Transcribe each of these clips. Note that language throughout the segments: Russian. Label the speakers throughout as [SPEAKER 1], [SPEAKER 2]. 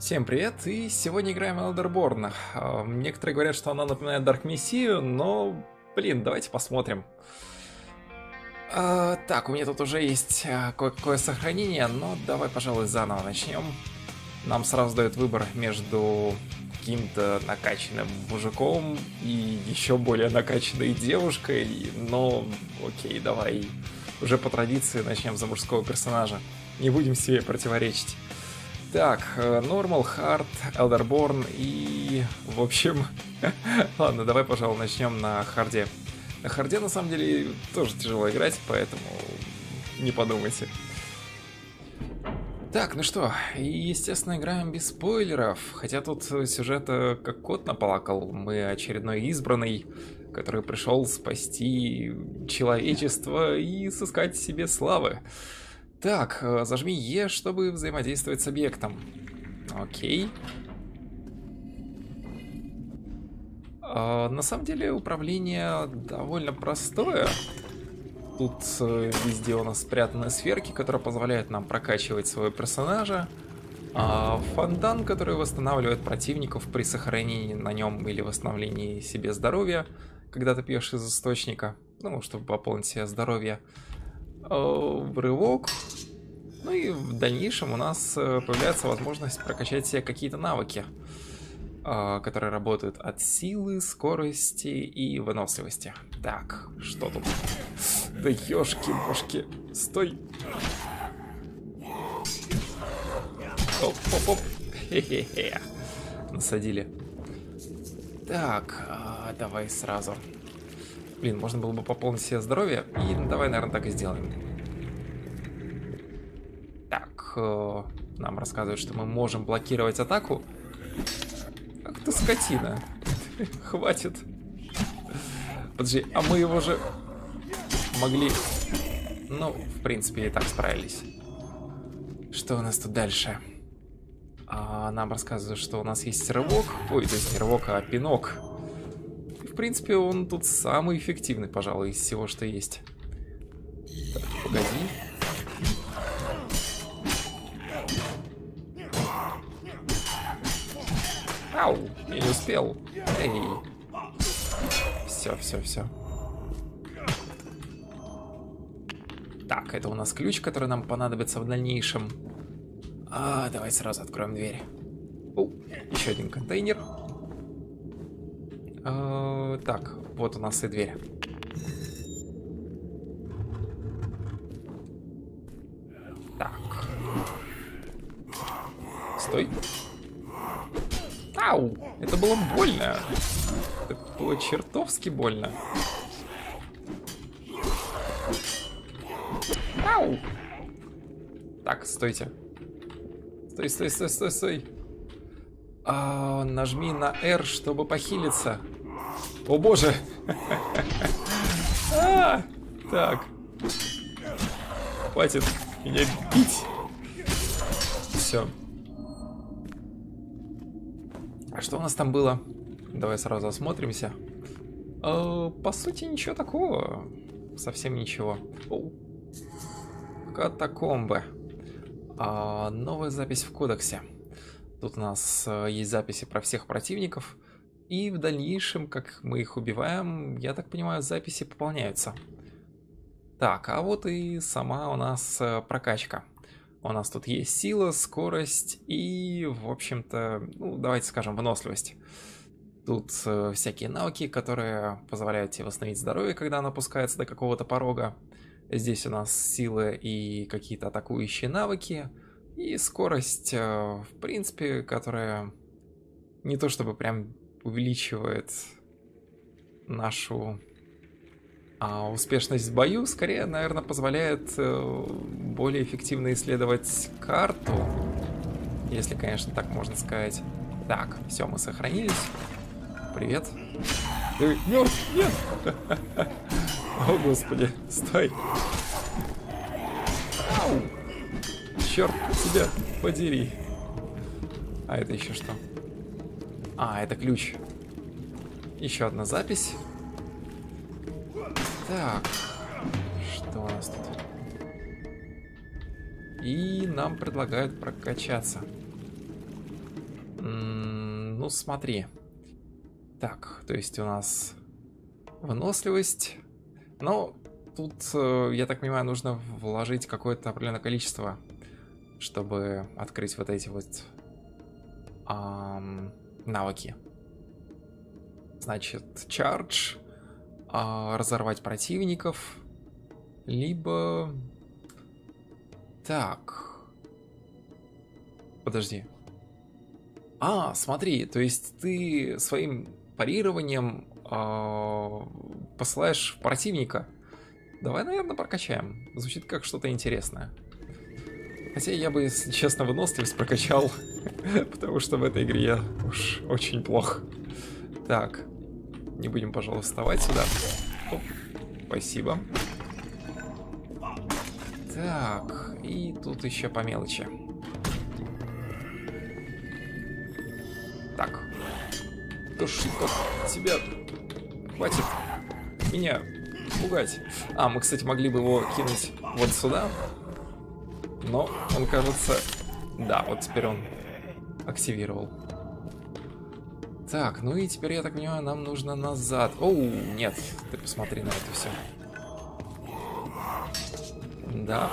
[SPEAKER 1] Всем привет, и сегодня играем Elderborn. А, Некоторые говорят, что она напоминает Dark Messiah, но, блин, давайте посмотрим. А, так, у меня тут уже есть а, кое-какое сохранение, но давай, пожалуй, заново начнем. Нам сразу дают выбор между каким-то накачанным мужиком и еще более накачанной девушкой, но окей, давай уже по традиции начнем за мужского персонажа. Не будем себе противоречить. Так, Normal, Hard, Elderborn и... В общем... Ладно, давай, пожалуй, начнем на харде. На харде, на самом деле, тоже тяжело играть, поэтому не подумайте. Так, ну что, и, естественно, играем без спойлеров. Хотя тут сюжет как кот наполакал. Мы очередной избранный, который пришел спасти человечество и сыскать себе славы. Так, зажми Е, чтобы взаимодействовать с объектом. Окей. А, на самом деле управление довольно простое. Тут везде у нас спрятаны сферки, которые позволяют нам прокачивать своего персонажа. А фонтан, который восстанавливает противников при сохранении на нем или восстановлении себе здоровья, когда ты пьешь из источника, ну, чтобы пополнить себе здоровье. Э, рывок. Ну и в дальнейшем у нас э, появляется возможность прокачать себе какие-то навыки, э, которые работают от силы, скорости и выносливости. Так, что тут? Да ёшки-мошки, стой! Оп-оп-оп, хе-хе-хе, насадили. Так, а, давай сразу. Блин, можно было бы пополнить себе здоровье. И давай, наверное, так и сделаем. Так, э, нам рассказывают, что мы можем блокировать атаку. Ах ты скотина. Хватит. Подожди, а мы его же могли... Ну, в принципе, и так справились. Что у нас тут дальше? А, нам рассказывают, что у нас есть рывок. Ой, то есть не рывок, а пинок принципе, он тут самый эффективный, пожалуй, из всего, что есть. Так, погоди. Ау, я не успел. Эй. Все, все, все. Так, это у нас ключ, который нам понадобится в дальнейшем. А, давай сразу откроем дверь. О, еще один контейнер. Э, так, вот у нас и дверь. Так. Стой. Ау! Это было больно. Это было чертовски больно. Ау! Так, стойте. Стой, стой, стой, стой, стой. А, нажми на R, чтобы похилиться. О боже! А, так. Хватит меня бить. Все. А что у нас там было? Давай сразу осмотримся. Э, по сути, ничего такого. Совсем ничего. О. Катакомбы. А, новая запись в кодексе. Тут у нас э, есть записи про всех противников. И в дальнейшем, как мы их убиваем, я так понимаю, записи пополняются. Так, а вот и сама у нас э, прокачка. У нас тут есть сила, скорость и, в общем-то, ну, давайте скажем, выносливость. Тут э, всякие навыки, которые позволяют тебе восстановить здоровье, когда оно опускается до какого-то порога. Здесь у нас силы и какие-то атакующие навыки. И скорость, э, в принципе, которая не то чтобы прям увеличивает нашу а, успешность в бою, скорее, наверное, позволяет э, более эффективно исследовать карту. Если, конечно, так можно сказать. Так, все, мы сохранились. Привет. Мертв? Нет! О, господи, стой. Черт тебя подери. А это еще что? А, это ключ. Еще одна запись. Так. Что у нас тут? И нам предлагают прокачаться. Ну, смотри. Так, то есть у нас выносливость. Но тут, э, я так понимаю, нужно вложить какое-то определенное количество, чтобы открыть вот эти вот эм, навыки. Значит, charge, э, разорвать противников, либо... Так. Подожди. А, смотри, то есть ты своим парированием э, посылаешь противника. Давай, наверное, прокачаем. Звучит как что-то интересное. Хотя я бы, если честно, выносливость прокачал, потому что в этой игре я уж очень плох. Так, не будем, пожалуй, вставать сюда. Оп, спасибо. Так, и тут еще по мелочи. Так. Да что тебя... Хватит меня пугать. А, мы, кстати, могли бы его кинуть вот сюда. Но он, кажется... Да, вот теперь он активировал. Так, ну и теперь, я так понимаю, нам нужно назад. Оу, нет, ты посмотри на это все. Да.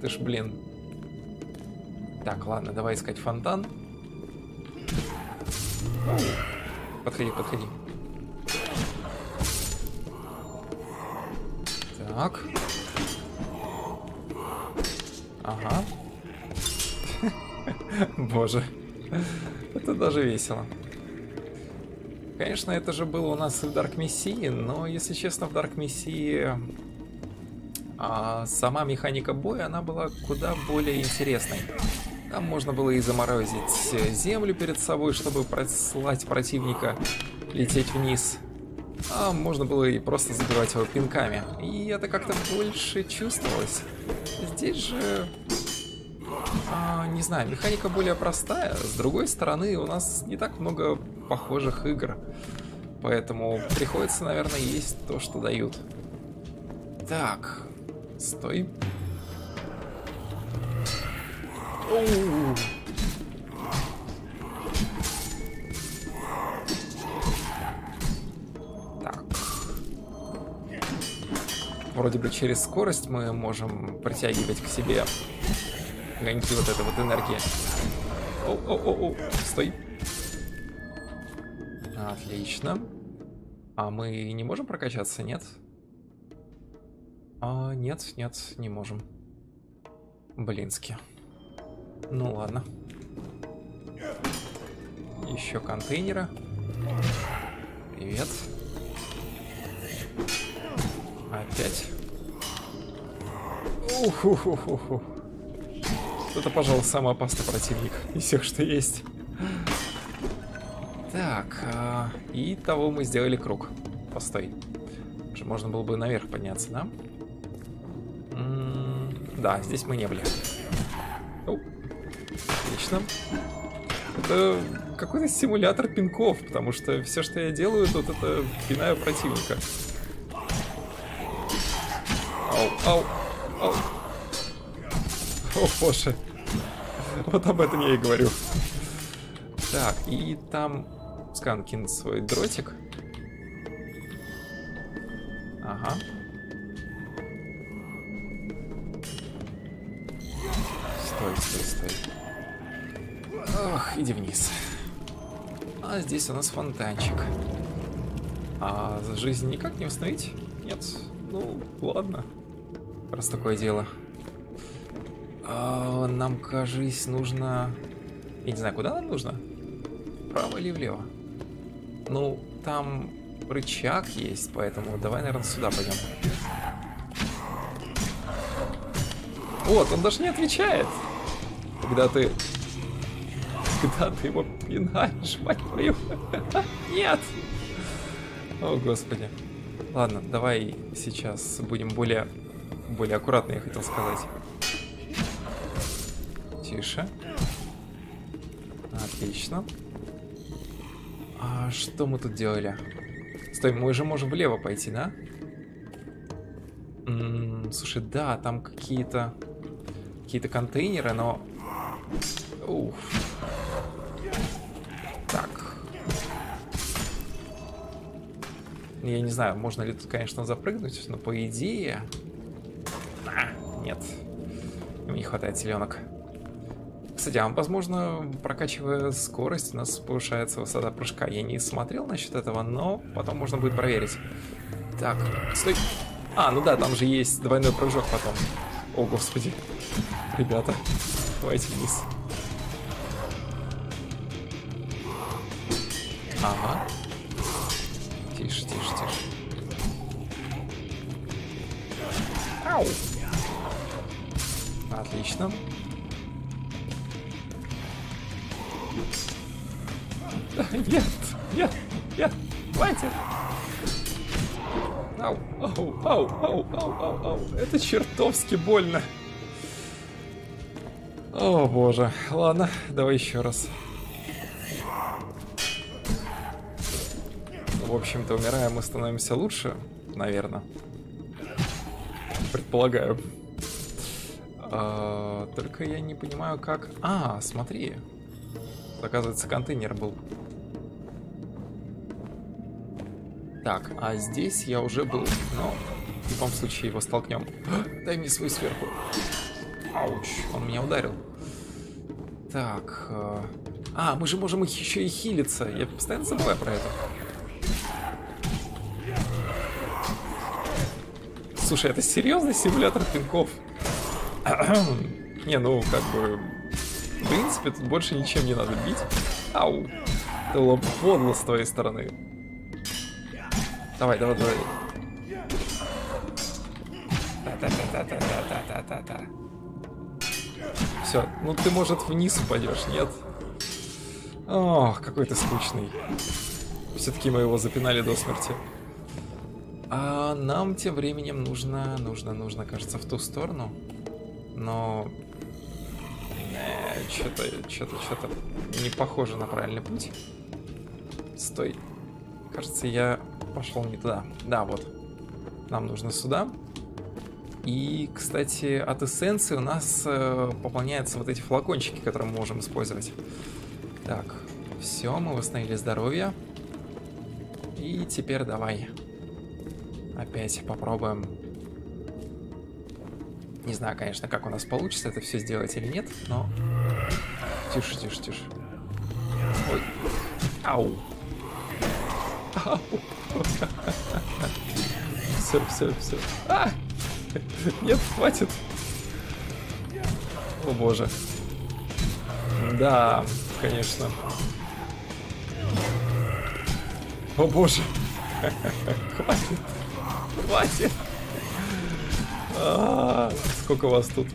[SPEAKER 1] Ты ж, блин, так, ладно, давай искать фонтан. Подходи, подходи. Так. Ага. Боже. Это даже весело. Конечно, это же было у нас в Dark Messiah, но, если честно, в Dark Messiah а сама механика боя, она была куда более интересной. Там можно было и заморозить землю перед собой, чтобы прослать противника лететь вниз. А можно было и просто забивать его пинками. И это как-то больше чувствовалось. Здесь же... А, не знаю, механика более простая. С другой стороны, у нас не так много похожих игр. Поэтому приходится, наверное, есть то, что дают. Так, стой. Так. Вроде бы через скорость мы можем притягивать к себе огоньки вот этой вот энергии. О-о-о-о, стой. Отлично. А мы не можем прокачаться, нет? А, нет, нет, не можем. Блински. Ну ладно. Еще контейнера. Привет. Опять. Уху-ху-ху-ху. Это, пожалуй, самый опасный противник из всех, что есть. Так, а, и того мы сделали круг. Постой. Уже можно было бы наверх подняться, да? М -м да, здесь мы не были. Оу. Отлично. Это какой-то симулятор пинков, потому что все, что я делаю тут, это пинаю противника. Ау, ау, ау. О, боже. Вот об этом я и говорю. Так, и там Скан кинет свой дротик. Ага. Стой, стой, стой. Ох, иди вниз. А здесь у нас фонтанчик. А жизнь никак не восстановить? Нет. Ну, ладно. Раз такое дело. А, нам, кажись, нужно... Я не знаю, куда нам нужно? Вправо или влево? Ну, там рычаг есть, поэтому давай, наверное, сюда пойдем. Вот, он даже не отвечает, когда ты когда ты его пинаешь, мать твою. Нет! О, господи. Ладно, давай сейчас будем более, более аккуратно, я хотел сказать. Тише. Отлично. А что мы тут делали? Стой, мы же можем влево пойти, да? М -м, слушай, да, там какие-то какие-то контейнеры, но Уф. Так. Я не знаю, можно ли тут, конечно, запрыгнуть, но по идее... Не хватает селенок. Кстати, а возможно, прокачивая скорость, у нас повышается высота прыжка. Я не смотрел насчет этого, но потом можно будет проверить. Так, стой. А, ну да, там же есть двойной прыжок потом. О, господи. Ребята, давайте вниз. Ага. Отлично. Нет, нет, нет, хватит. Ау, ау, ау, ау, ау, ау, ау. Это чертовски больно. О боже. Ладно, давай еще раз. В общем-то, умираем мы становимся лучше, наверное. Предполагаю. А, только я не понимаю, как... А, смотри. Оказывается, контейнер был. Так, а здесь я уже был, но в любом случае его столкнем. Дай мне свою сверху. Ауч, он меня ударил. Так. Э... А, мы же можем их еще и хилиться. Я постоянно забываю про это. Слушай, это серьезный симулятор пинков? Не, ну, как бы... В принципе, тут больше ничем не надо бить. Ау. Это было подло с твоей стороны. Давай, давай, давай. Та-та-та-та-та-та-та-та-та. Все, ну ты, может, вниз упадешь, нет? Ох, какой ты скучный. Все-таки мы его запинали до смерти. А нам тем временем нужно, нужно, нужно, кажется, в ту сторону. Но... Что-то, что-то, что-то не похоже на правильный путь. Стой. Кажется, я пошел не туда. Да, вот. Нам нужно сюда. И, кстати, от эссенции у нас э, пополняются вот эти флакончики, которые мы можем использовать. Так, все, мы восстановили здоровье. И теперь давай. Опять попробуем. Не знаю, конечно, как у нас получится это все сделать или нет, но... Тише, тише, тише. Ой. Ау. Ау. Все, все, все. А! Нет, хватит. О боже. Да, конечно. О боже. Хватит. Хватит. А сколько вас тут?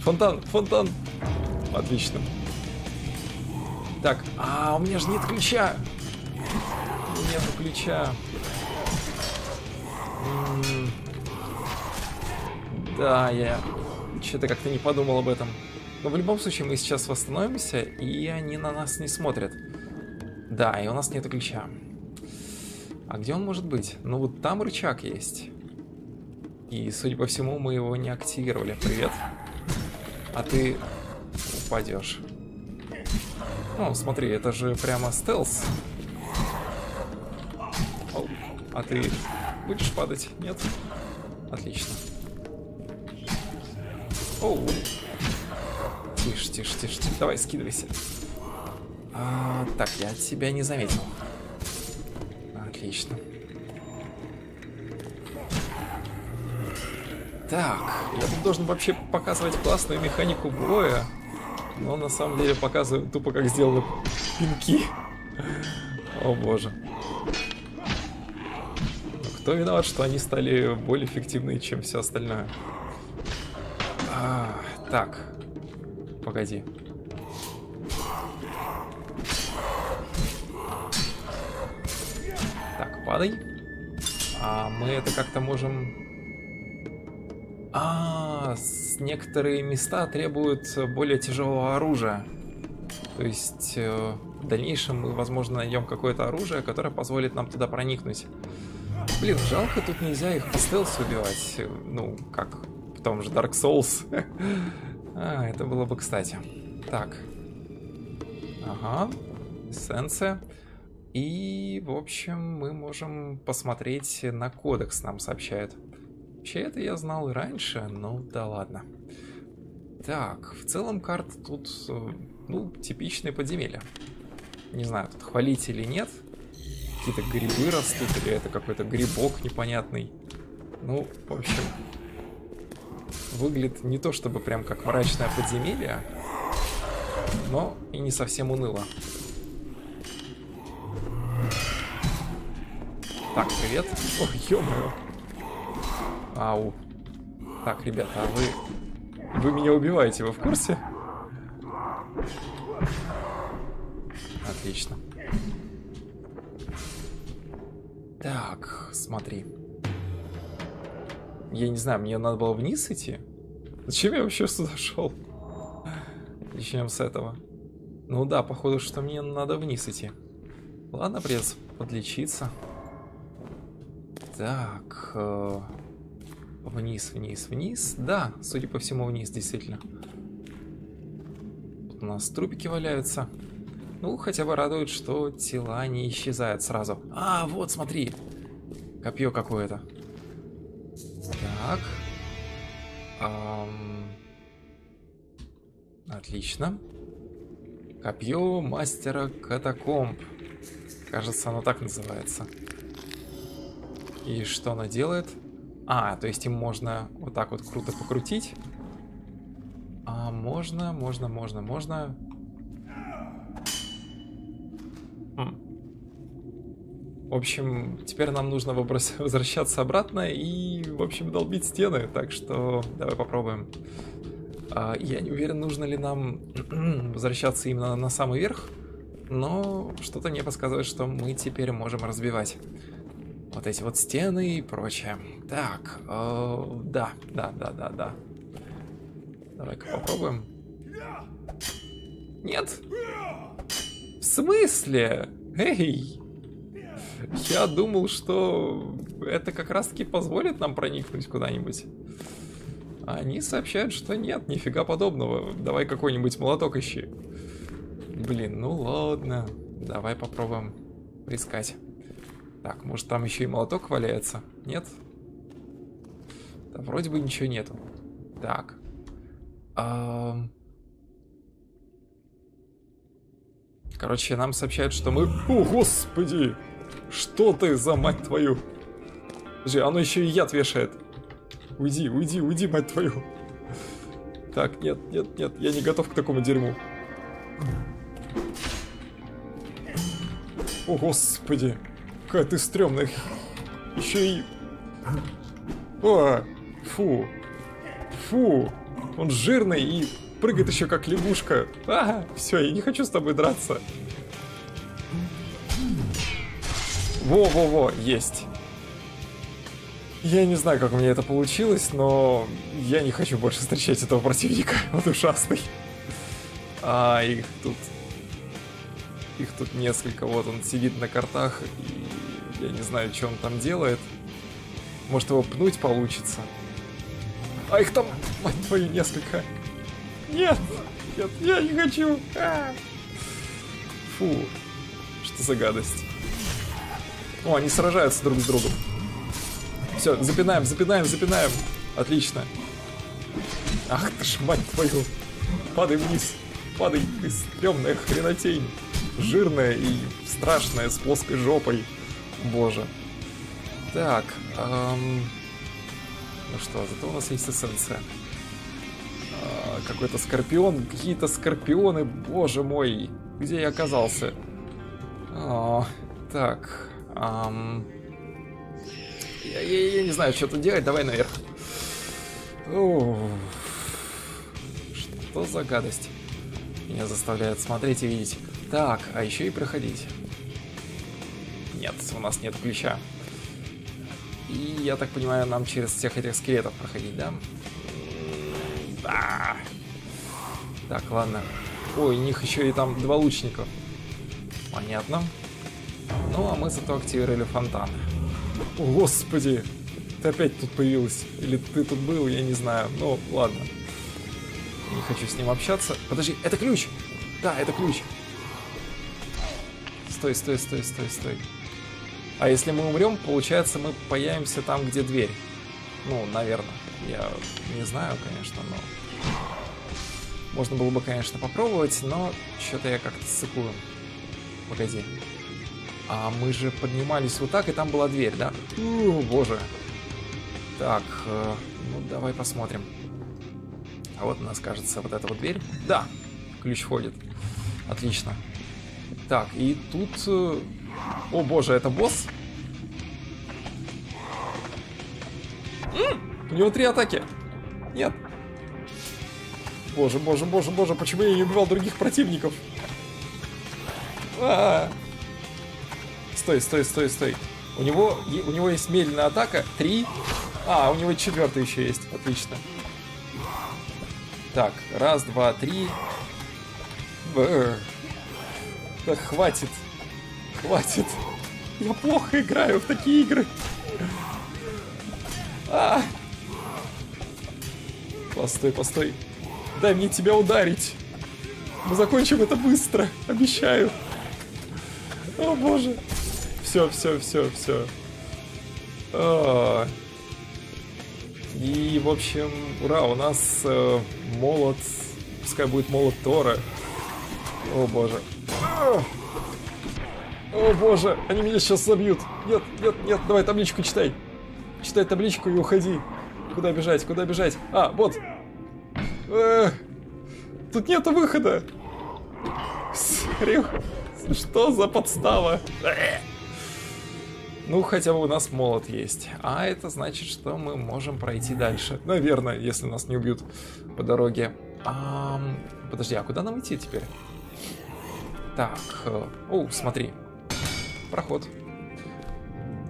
[SPEAKER 1] Фонтан, фонтан. Отлично. Так, а у меня же нет ключа. Нету ключа. Да, я что-то как-то не подумал об этом. Но в любом случае мы сейчас восстановимся, и они на нас не смотрят. Да, и у нас нет ключа. А где он может быть? Ну вот там рычаг есть. И, судя по всему, мы его не активировали. Привет. А ты упадешь. Ну, смотри, это же прямо стелс. О, а ты будешь падать? Нет? Отлично. Оу. Тише, тише, тише. Давай, скидывайся. А, так, я тебя не заметил. Отлично. Так, я должен вообще показывать классную механику боя. Но на самом деле показываю тупо как сделаны пинки. О боже. Кто виноват, что они стали более эффективны, чем все остальное? А, так. Погоди. Так, падай. А мы это как-то можем... А, некоторые места требуют более тяжелого оружия. То есть э, в дальнейшем мы, возможно, найдем какое-то оружие, которое позволит нам туда проникнуть. Блин, жалко, тут нельзя их по стелсу убивать. Ну, как в том же Dark Souls. А, это было бы кстати. Так. Ага. Эссенция. И, в общем, мы можем посмотреть на кодекс, нам сообщают. Вообще, это я знал и раньше, но да ладно. Так, в целом карта тут, э, ну, типичные подземелья. Не знаю, тут хвалить или нет. Какие-то грибы растут, или это какой-то грибок непонятный. Ну, в общем, выглядит не то чтобы прям как мрачное подземелье, но и не совсем уныло. Так, привет. Ой, ё-моё. Ау. Так, ребята, а вы... Вы меня убиваете, вы в курсе? Отлично. Так, смотри. Я не знаю, мне надо было вниз идти? Зачем я вообще сюда шел? Начнем с этого. Ну да, походу, что мне надо вниз идти. Ладно, придется подлечиться. Так. Э, вниз, вниз, вниз. Да, судя по всему, вниз, действительно. Тут у нас трупики валяются. Ну, хотя бы радует, что тела не исчезают сразу. А, вот, смотри. Копье какое-то. Так. Эм... Отлично. Копье мастера катакомб. Кажется, оно так называется. И что она делает? А, то есть им можно вот так вот круто покрутить. А можно, можно, можно, можно. В общем, теперь нам нужно возвращаться обратно и, в общем, долбить стены. Так что давай попробуем. А, я не уверен, нужно ли нам возвращаться именно на самый верх. Но что-то мне подсказывает, что мы теперь можем разбивать вот эти вот стены и прочее. Так, э, да, да, да, да, да. Давай-ка попробуем. Нет? В смысле? Эй! Я думал, что это как раз-таки позволит нам проникнуть куда-нибудь. Они сообщают, что нет, нифига подобного. Давай какой-нибудь молоток ищи. Блин, ну ладно. Давай попробуем поискать. Так, может там еще и молоток валяется? Нет? Да вроде бы ничего нету. Так. Короче, нам сообщают, что мы... О, господи! Что ты за мать твою? Подожди, оно еще и яд вешает. Уйди, уйди, уйди, мать твою. Так, нет, нет, нет, я не готов к такому дерьму. О, господи. Какая ты стрёмная. Еще и... О, фу. Фу. Он жирный и прыгает еще как лягушка. А, все, я не хочу с тобой драться. Во-во-во, есть. Я не знаю, как у меня это получилось, но я не хочу больше встречать этого противника. Он ужасный. А, их тут... Их тут несколько. Вот он сидит на картах и я не знаю, что он там делает. Может его пнуть получится. А их там, мать твою, несколько. Нет, нет, я не хочу. А. Фу, что за гадость. О, они сражаются друг с другом. Все, запинаем, запинаем, запинаем. Отлично. Ах ты ж, мать твою. Падай вниз. Падай, ты стрёмная хренотень. Жирная и страшная, с плоской жопой. Боже. Так, эм... ну что, зато у нас есть эссенция. А, Какой-то скорпион, какие-то скорпионы, боже мой, где я оказался? А, так, эм... я, я, я не знаю, что тут делать, давай наверх. О, что за гадость? Меня заставляет смотреть и видеть. Так, а еще и проходить. Нет, у нас нет ключа. И я так понимаю, нам через всех этих скелетов проходить, да? Да. Так, ладно. Ой, у них еще и там два лучника. Понятно. Ну, а мы зато активировали фонтан. О, господи! Ты опять тут появилась. Или ты тут был, я не знаю. Ну, ладно. Не хочу с ним общаться. Подожди, это ключ! Да, это ключ. Стой, стой, стой, стой, стой. А если мы умрем, получается, мы появимся там, где дверь. Ну, наверное. Я не знаю, конечно, но... Можно было бы, конечно, попробовать, но что-то я как-то сыкую. Погоди. А мы же поднимались вот так, и там была дверь, да? О, боже. Так, э, ну давай посмотрим. А вот у нас, кажется, вот эта вот дверь. Да, ключ входит. Отлично. Так, и тут... О боже, это босс? У него три атаки. Нет. Боже, боже, боже, боже, почему я не убивал других противников? А -а -а. Стой, стой, стой, стой. У него, у него есть медленная атака. Три. А, у него четвертый еще есть. Отлично. Так, раз, два, три. Бр. Да хватит. Хватит. Я плохо играю в такие игры. А! Постой, постой. Дай мне тебя ударить. Мы закончим это быстро, обещаю. О боже. Все, все, все, все. А. И, в общем, ура, у нас э, молот, пускай будет молот Тора. О боже. О боже, они меня сейчас забьют. Нет, нет, нет, давай табличку читай. Читай табличку и уходи. Куда бежать, куда бежать? А, вот. Эх, тут нету выхода. Что за подстава? Ну, хотя бы у нас молот есть. А это значит, что мы можем пройти дальше. Наверное, если нас не убьют по дороге. А, подожди, а куда нам идти теперь? Так, э, о, смотри. Проход.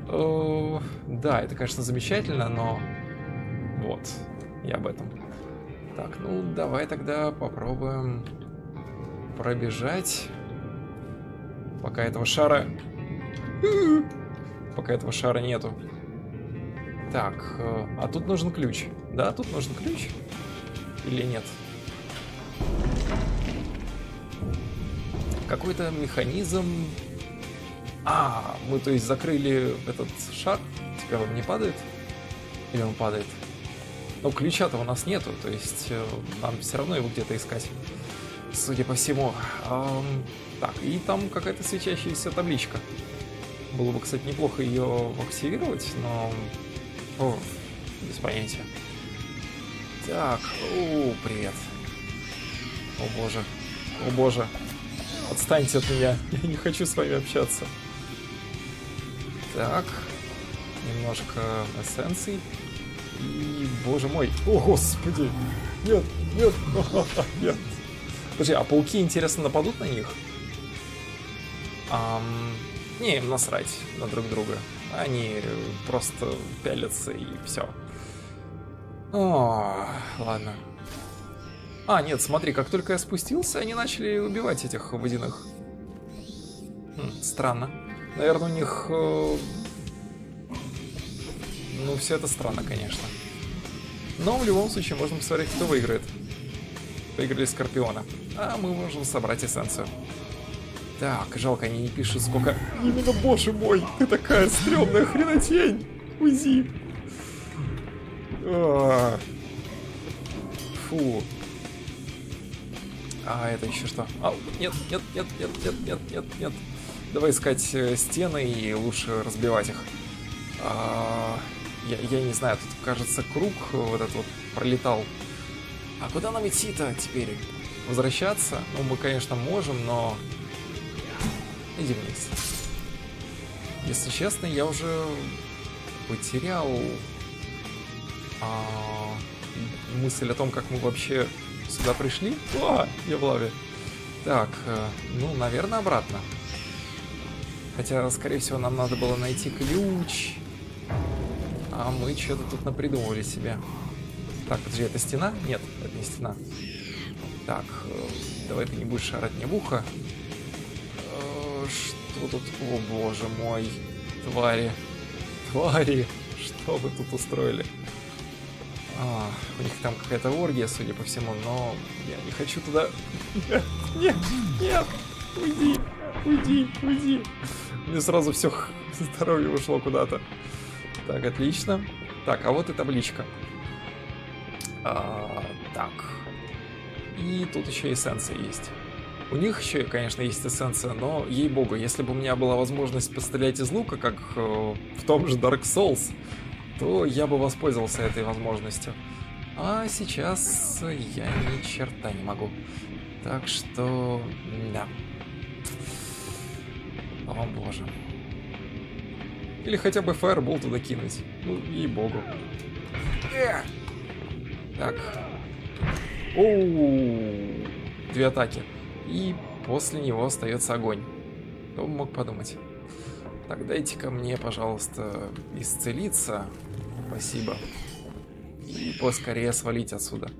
[SPEAKER 1] О, да, это, конечно, замечательно, но... Вот, я об этом. Так, ну, давай тогда попробуем пробежать. Пока этого шара... Пока этого шара нету. Так, э, а тут нужен ключ. Да, тут нужен ключ? Или нет? Какой-то механизм... А, мы то есть закрыли этот шар? Теперь он не падает? Или он падает? Но ключа-то у нас нету, то есть э, нам все равно его где-то искать. Судя по всему. Эм, так, и там какая-то светящаяся табличка. Было бы, кстати, неплохо ее активировать, но... О, без понятия. Так, о, привет. О боже, о боже. Отстаньте от меня, я не хочу с вами общаться. Так, немножко эссенций. И, боже мой, о господи, нет, нет, нет. Подожди, а пауки, интересно, нападут на них? Ам... Не, им насрать на друг друга. Они просто пялятся и все. О, ладно. А, нет, смотри, как только я спустился, они начали убивать этих водяных. Хм, странно. Наверное, у них... Э... Ну, все это странно, конечно. Но в любом случае можем посмотреть, кто выиграет. Выиграли Скорпиона. А мы можем собрать эссенцию. Так, жалко, они не пишут, сколько... Именно, боже мой, ты такая стрёмная хренотень! Уйди! А. Фу. А, это еще что? А, нет, нет, нет, нет, нет, нет, нет, нет. Давай искать э, стены и лучше разбивать их. А, я, я не знаю, тут, кажется, круг вот этот вот пролетал. А куда нам идти-то теперь? Возвращаться? Ну, мы, конечно, можем, но Иди вниз. Если честно, я уже потерял а, мысль о том, как мы вообще сюда пришли. О, я в лаве. Так, э, ну, наверное, обратно. Хотя, скорее всего, нам надо было найти ключ. А мы что-то тут напридумывали себе. Так, подожди, это стена? Нет, это не стена. Так, э, давай ты не будешь орать мне в ухо. Что тут? О боже мой. Твари. Твари. Что вы тут устроили? А, у них там какая-то оргия, судя по всему, но я не хочу туда... Нет, нет, нет, уйди, уйди, уйди. Мне сразу все здоровье ушло куда-то. Так, отлично. Так, а вот и табличка. А, так. И тут еще эссенция есть. У них еще, конечно, есть эссенция, но, ей-богу, если бы у меня была возможность пострелять из лука, как э, в том же Dark Souls, то я бы воспользовался этой возможностью. А сейчас я ни черта не могу. Так что, да. О боже. Или хотя бы фаербол туда кинуть. Ну, ей-богу. Так. Оу. Две атаки. И после него остается огонь. Кто мог подумать? Так, дайте-ка мне, пожалуйста, исцелиться. Спасибо. И поскорее свалить отсюда.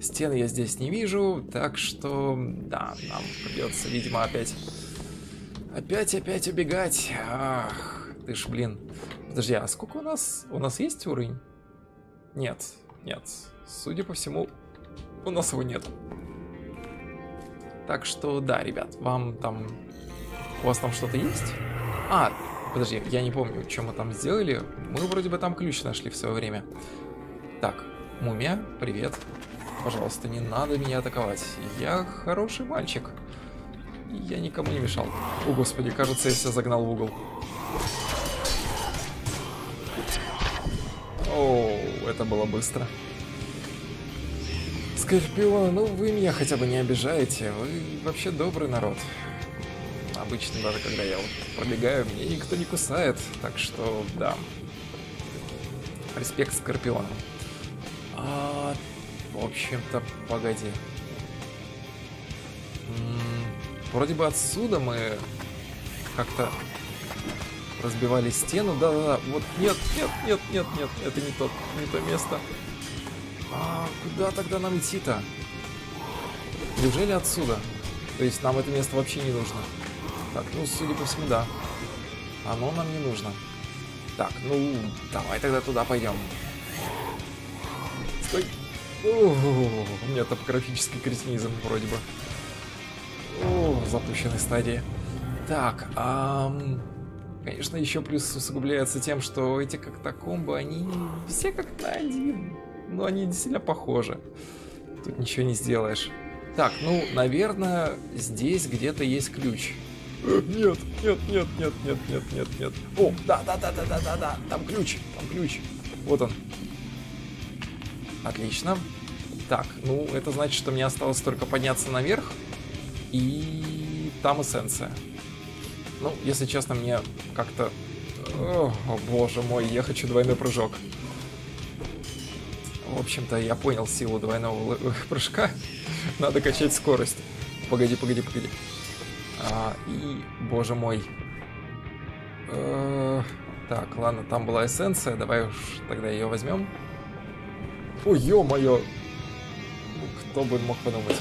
[SPEAKER 1] Стен я здесь не вижу, так что, да, нам придется, видимо, опять... Опять, опять убегать. Ах, ты ж, блин. Подожди, а сколько у нас... У нас есть уровень? Нет, нет. Судя по всему, у нас его нет. Так что, да, ребят, вам там... У вас там что-то есть? А, подожди, я не помню, что мы там сделали. Мы вроде бы там ключ нашли в свое время. Так, мумия, привет. Пожалуйста, не надо меня атаковать. Я хороший мальчик. Я никому не мешал. О, господи, кажется, я себя загнал в угол. О, это было быстро. Скорпион, ну вы меня хотя бы не обижаете. Вы вообще добрый народ. Обычно даже когда я вот пробегаю, мне никто не кусает. Так что, да. Респект Скорпиону. А, в общем-то, погоди. М вроде бы отсюда мы как-то разбивали стену. Да-да-да. Вот нет, нет, нет, нет, нет. Это не то, не то место. А куда тогда нам идти-то? Неужели отсюда? То есть нам это место вообще не нужно. Так, ну, судя по всему, да. Оно нам не нужно. Так, ну, давай тогда туда пойдем. Стой. у меня топографический кретинизм вроде бы в запущенной стадии. Так, а... Конечно, еще плюс усугубляется тем, что эти как катакомбы, они все как на один. Но они действительно похожи. Тут ничего не сделаешь. Так, ну, наверное, здесь где-то есть ключ. Нет, нет, нет, нет, нет, нет, нет, нет. О, да, да, да, да, да, да, да. Там ключ, там ключ. Вот он. Отлично. Так, ну, это значит, что мне осталось только подняться наверх. И там эссенция. Ну, если честно, мне как-то... О, боже мой, я хочу двойной прыжок. В общем-то, я понял силу двойного прыжка. Надо качать скорость. Погоди, погоди, погоди. А, и, боже мой. Э, так, ладно, там была эссенция. Давай уж тогда ее возьмем. Ой, ё-моё. Кто бы мог подумать.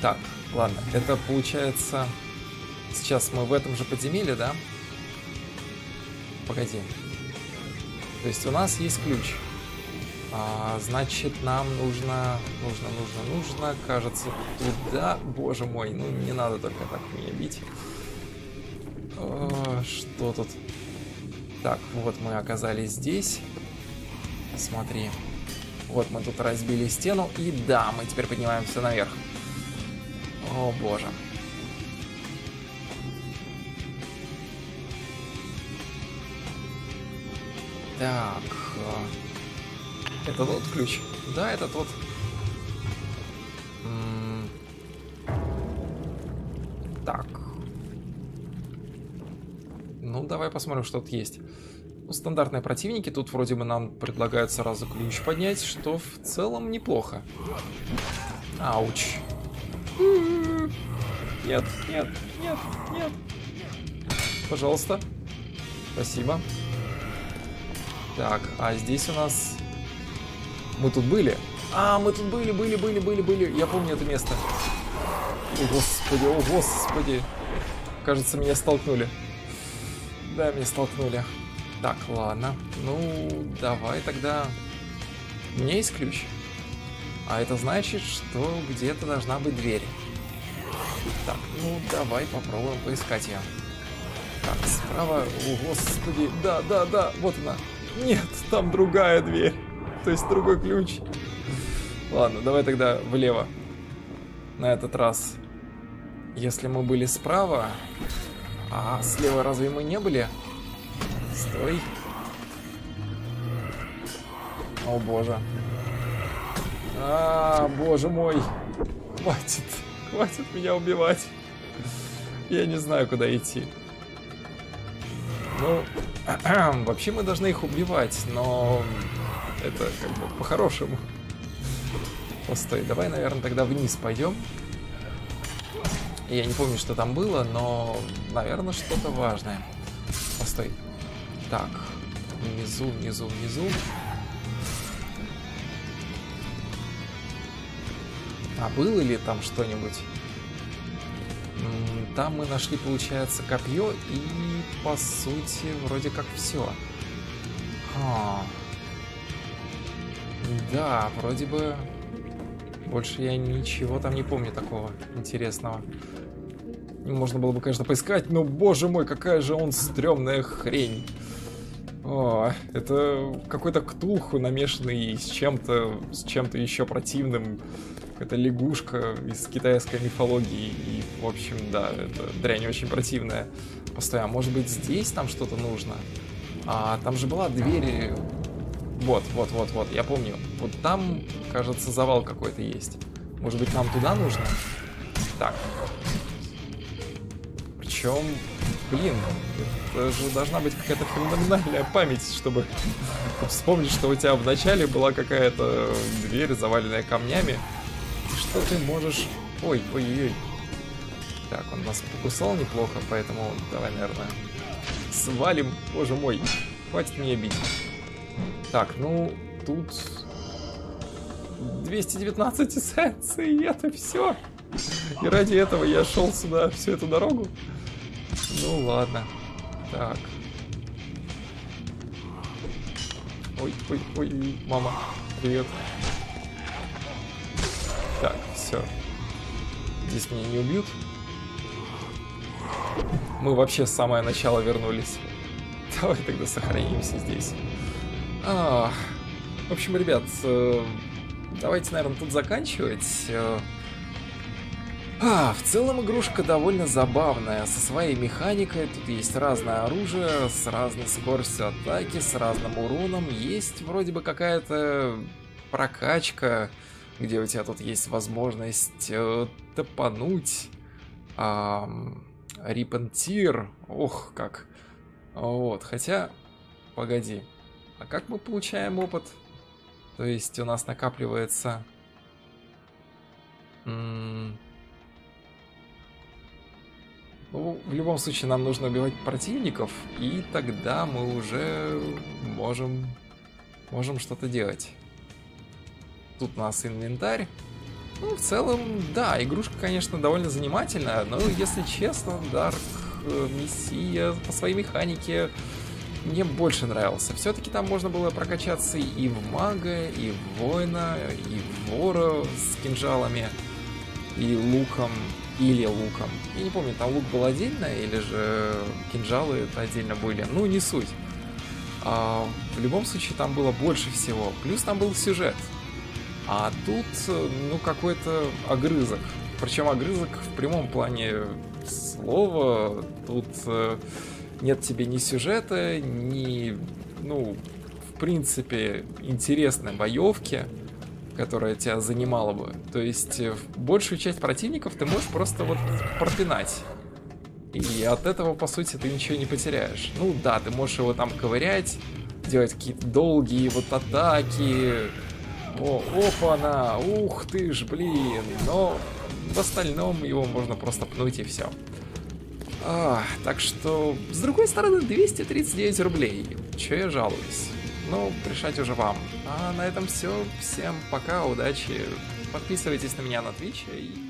[SPEAKER 1] Так, ладно, это получается... Сейчас мы в этом же подземелье, да? Погоди. То есть у нас есть ключ. А, значит, нам нужно, нужно, нужно, нужно, кажется, туда. Боже мой, ну не надо только так меня бить. А, что тут? Так, вот мы оказались здесь. Смотри. Вот мы тут разбили стену. И да, мы теперь поднимаемся наверх. О боже. Так. Это тот ключ? Да, это тот. Так. Ну, давай посмотрим, что тут есть. Ну, стандартные противники. Тут вроде бы нам предлагают сразу ключ поднять, что в целом неплохо. Ауч. Нет, нет, нет, нет. Пожалуйста. Спасибо. Так, а здесь у нас мы тут были? А, мы тут были, были, были, были, были. Я помню это место. О, господи, о, господи. Кажется, меня столкнули. Да, меня столкнули. Так, ладно. Ну, давай тогда... У меня есть ключ. А это значит, что где-то должна быть дверь. Так, ну давай попробуем поискать ее. Так, справа... О, господи. Да, да, да, вот она. Нет, там другая дверь. То есть другой ключ. Ладно, давай тогда влево. На этот раз. Если мы были справа... А слева разве мы не были? Стой. О боже. А, боже мой. Хватит. Хватит меня убивать. Я не знаю, куда идти. Ну, вообще мы должны их убивать, но это как бы по-хорошему. Постой, давай, наверное, тогда вниз пойдем. Я не помню, что там было, но, наверное, что-то важное. Постой. Так, внизу, внизу, внизу. А было ли там что-нибудь? Там мы нашли, получается, копье и, по сути, вроде как все. А. Да, вроде бы... Больше я ничего там не помню такого интересного. Можно было бы, конечно, поискать, но, боже мой, какая же он стрёмная хрень. О, это какой-то ктулху намешанный с чем-то, с чем-то еще противным какая-то лягушка из китайской мифологии. И, в общем, да, это дрянь очень противная. Постой, а может быть здесь там что-то нужно? А там же была дверь... Вот, вот, вот, вот, я помню. Вот там, кажется, завал какой-то есть. Может быть, нам туда нужно? Так. Причем, блин, это же должна быть какая-то феноменальная память, чтобы вспомнить, что у тебя в начале была какая-то дверь, заваленная камнями что ты можешь... Ой, ой-ой-ой. Так, он нас покусал неплохо, поэтому давай, наверное, свалим. Боже мой, хватит меня бить. Так, ну, тут 219 эссенций, и это все. И ради этого я шел сюда всю эту дорогу. Ну ладно. Так. Ой, ой, ой, мама, привет. Так, все. Здесь меня не убьют. Мы вообще с самое начало вернулись. Давай тогда сохранимся здесь. А, в общем, ребят, э, давайте, наверное, тут заканчивать. Э, а, в целом игрушка довольно забавная, со своей механикой, тут есть разное оружие, с разной скоростью атаки, с разным уроном, есть вроде бы какая-то прокачка, где у тебя тут есть возможность э, топануть. Э, Рипентир. Ох, как. Вот, хотя... Погоди. А как мы получаем опыт? То есть у нас накапливается... ну, в любом случае нам нужно убивать противников, и тогда мы уже можем, можем что-то делать. Тут у нас инвентарь. Ну, в целом, да, игрушка, конечно, довольно занимательная, но, если честно, Dark Messiah по своей механике мне больше нравился. Все-таки там можно было прокачаться и в мага, и в воина, и в вора с кинжалами, и луком, или луком. Я не помню, там лук был отдельно, или же кинжалы это отдельно были. Ну, не суть. А, в любом случае, там было больше всего. Плюс там был сюжет. А тут, ну, какой-то огрызок. Причем огрызок в прямом плане слова. Тут э, нет тебе ни сюжета, ни, ну, в принципе, интересной боевки, которая тебя занимала бы. То есть э, большую часть противников ты можешь просто вот пропинать. И от этого, по сути, ты ничего не потеряешь. Ну да, ты можешь его там ковырять, делать какие-то долгие вот атаки, о, опа-на! Ух ты ж, блин! Но в остальном его можно просто пнуть и все. А, так что, с другой стороны, 239 рублей. Че я жалуюсь? Ну, решать уже вам. А на этом все. Всем пока, удачи. Подписывайтесь на меня на Twitch и